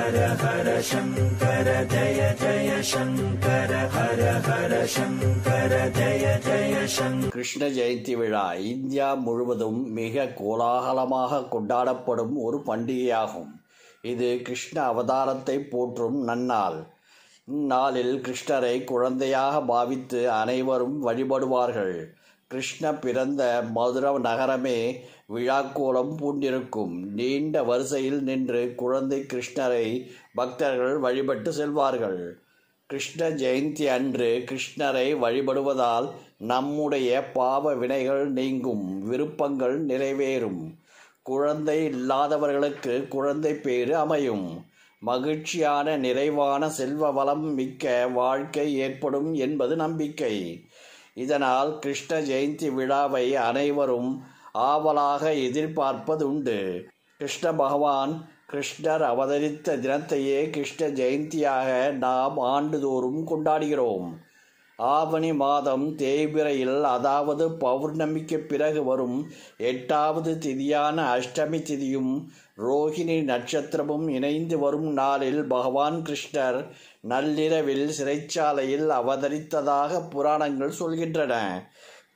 ஹர ஹர சங்கர ஜய ஜய சங்கர ஹர ஹர சங்கர ஜய ஜய சங்கர கிருஷ்ண ஜெயந்தி விழா இந்தியா முழுவதும் மிக கோலாகலமாக கொண்டாடப்படும் ஒரு பண்டிகையாகும். இது கிருஷ்ண அவதாரத்தை போற்றும் நன்னாள். இந்நாளில் கிருஷ்ணரை குழந்தையாக பாவித்து அனைவரும் வழிபடுவார்கள். கிருஷ்ண பிறந்த மதுர நகரமே விழாக்கோலம் பூண்டிருக்கும். நீண்ட வரிசையில் நின்று குழந்தை கிருஷ்ணரை பக்தர்கள் வழிபட்டு செல்வார்கள். கிருஷ்ண ஜெயந்தி அன்று கிருஷ்ணரை வழிபடுவதால் நம்முடைய பாவ வினைகள் நீங்கும் விருப்பங்கள் நிறைவேறும். குழந்தை இல்லாதவர்களுக்கு குழந்தை பேறு அமையும். மகிழ்ச்சியான நிறைவான செல்வ வளம் மிக்க வாழ்க்கை ஏற்படும் என்பது நம்பிக்கை. இதனால் கிருஷ்ண ஜெயந்தி விழாவை அனைவரும் ஆவலாக எதிர்பார்ப்பதுண்டு. கிருஷ்ண பகவான் கிருஷ்ணர் அவதரித்த தினத்தையே கிருஷ்ண ஜெயந்தியாக நாம் ஆண்டுதோறும் கொண்டாடுகிறோம். ஆவணி மாதம் தேய்பிரையில் அதாவது பௌர்ணமிக்கு பிறகு வரும் எட்டாவது திதியான அஷ்டமி திதியும் ரோஹிணி நட்சத்திரமும் இணைந்து வரும் நாளில் பகவான் கிருஷ்ணர் நள்ளிரவில் சிறைச்சாலையில் அவதரித்ததாக புராணங்கள் சொல்கின்றன.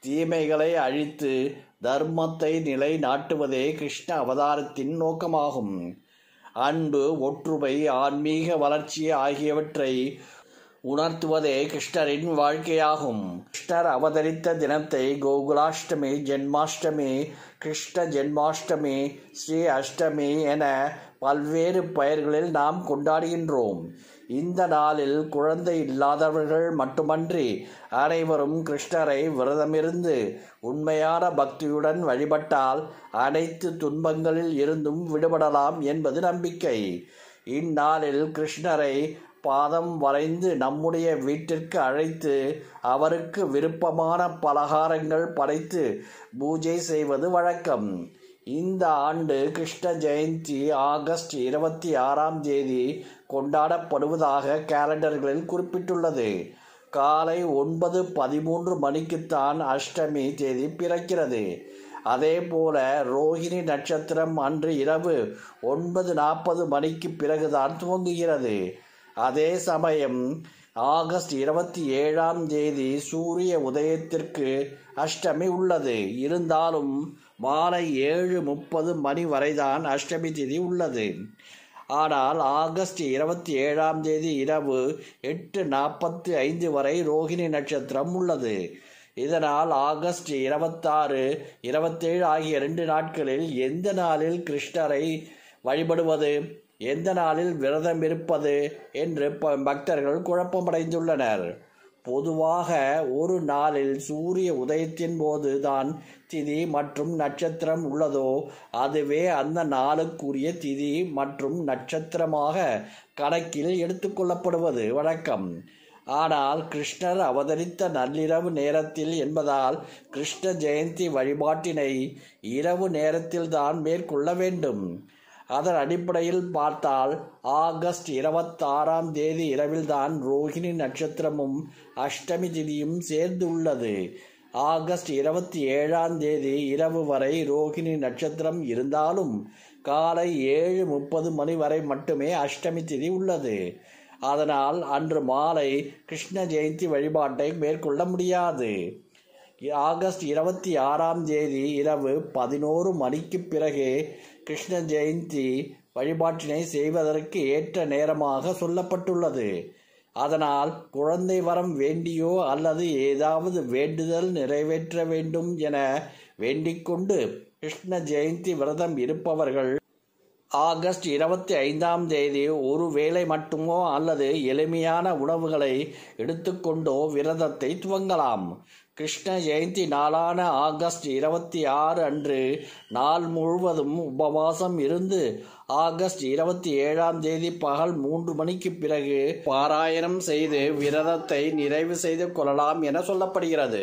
தீமைகளை அழித்து தர்மத்தை நிலைநாட்டுவதே கிருஷ்ண அவதாரத்தின் நோக்கமாகும். அன்பு ஒற்றுமை ஆன்மீக வளர்ச்சி ஆகியவற்றை உணர்த்துவதே கிருஷ்ணரின் வாழ்க்கையாகும். கிருஷ்ணர் அவதரித்த தினத்தை கோகுலாஷ்டமி ஜென்மாஷ்டமி கிருஷ்ண ஜென்மாஷ்டமி ஸ்ரீ அஷ்டமி என பல்வேறு பெயர்களில் நாம் கொண்டாடுகின்றோம். இந்த நாளில் குழந்தை இல்லாதவர்கள் மட்டுமன்றி அனைவரும் கிருஷ்ணரை விரதமிருந்து உண்மையான பக்தியுடன் வழிபட்டால் அனைத்து துன்பங்களில் இருந்தும் விடுபடலாம் என்பது நம்பிக்கை. இந்நாளில் கிருஷ்ணரை பாதம் வரைந்து நம்முடைய வீட்டிற்கு அழைத்து அவருக்கு விருப்பமான பலகாரங்கள் படைத்து பூஜை செய்வது வழக்கம். இந்த ஆண்டு கிருஷ்ண ஜெயந்தி ஆகஸ்ட் இருபத்தி ஆறாம் தேதி கொண்டாடப்படுவதாக கேலண்டர்களில் குறிப்பிட்டுள்ளது. காலை ஒன்பது பதிமூன்று மணிக்குத்தான் அஷ்டமி தேதி பிறக்கிறது. அதே போல ரோஹிணி நட்சத்திரம் அன்று இரவு ஒன்பது நாற்பது மணிக்கு பிறகுதான் துவங்குகிறது. அதே சமயம் ஆகஸ்ட் இருபத்தி ஏழாம் தேதி சூரிய உதயத்திற்கு அஷ்டமி உள்ளது. இருந்தாலும் மாலை ஏழு முப்பது மணி வரைதான் அஷ்டமி திதி உள்ளது. ஆனால் ஆகஸ்ட் இருபத்தி ஏழாம் தேதி இரவு எட்டு நாற்பத்தி ஐந்து வரை ரோஹிணி நட்சத்திரம் உள்ளது. இதனால் ஆகஸ்ட் இருபத்தாறு இருபத்தேழு ஆகிய ரெண்டு நாட்களில் எந்த நாளில் கிருஷ்ணரை வழிபடுவது? எந்த நாளில் விரதம் இருப்பது? என்று பக்தர்கள் குழப்பமடைந்துள்ளனர். பொதுவாக ஒரு நாளில் சூரிய உதயத்தின் போது தான் திதி மற்றும் நட்சத்திரம் உள்ளதோ அதுவே அந்த நாளுக்குரிய திதி மற்றும் நட்சத்திரமாக கணக்கில் எடுத்துக்கொள்ளப்படுவது வழக்கம். ஆனால் கிருஷ்ணர் அவதரித்த நள்ளிரவு நேரத்தில் என்பதால் கிருஷ்ண ஜெயந்தி வழிபாட்டினை இரவு நேரத்தில்தான் மேற்கொள்ள வேண்டும். அதன் அடிப்படையில் பார்த்தால் ஆகஸ்ட் இருபத்தாறாம் தேதி இரவில்தான் ரோஹிணி நட்சத்திரமும் அஷ்டமி திதியும் சேர்ந்து உள்ளது ஆகஸ்ட் இருபத்தி ஏழாம் தேதி இரவு வரை ரோஹிணி நட்சத்திரம் இருந்தாலும் காலை ஏழு முப்பது மணி வரை மட்டுமே அஷ்டமி திதி உள்ளது. அதனால் அன்று மாலை கிருஷ்ண ஜெயந்தி வழிபாட்டை மேற்கொள்ள முடியாது. ஆகஸ்ட் இருபத்தி ஆறாம் தேதி இரவு பதினோரு மணிக்கு பிறகு கிருஷ்ண ஜெயந்தி வழிபாட்டினை செய்வதற்கு ஏற்ற நேரமாக சொல்லப்பட்டுள்ளது. அதனால் குழந்தை வரம் வேண்டியோ அல்லது ஏதாவது வேண்டுதல் நிறைவேற்ற வேண்டும் என வேண்டிக்கொண்டு கிருஷ்ண ஜெயந்தி விரதம் இருப்பவர்கள் ஆகஸ்ட் இருபத்தி ஐந்தாம் தேதி ஒரு வேளை மட்டுமோ அல்லது எளிமையான உணவுகளை எடுத்துக்கொண்டோ விரதத்தை துவங்கலாம். கிருஷ்ண ஜெயந்தி நாளான ஆகஸ்ட் இருபத்தி ஆறு அன்று நாள் முழுவதும் உபவாசம் இருந்து ஆகஸ்ட் இருபத்தி ஏழாம் தேதி பகல் மூன்று மணிக்கு பிறகு பாராயணம் செய்து விரதத்தை நிறைவு செய்து கொள்ளலாம் என சொல்லப்படுகிறது.